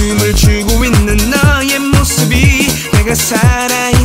춤을 추고 있는 너의 모습이 내가 살아있는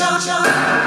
Shout. show.